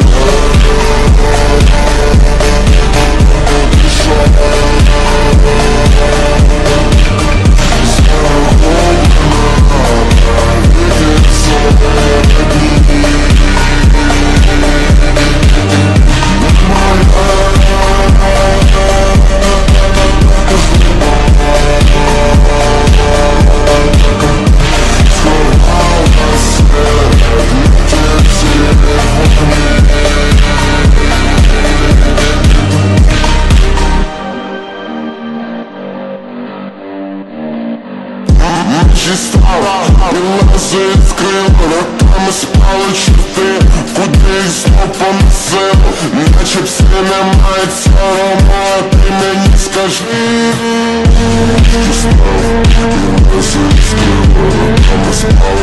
love Лази скрила, роками спали чорти Куди їх знов понесило Наче все не мають сорому А ти мені скажи? Лази скрила, роками спали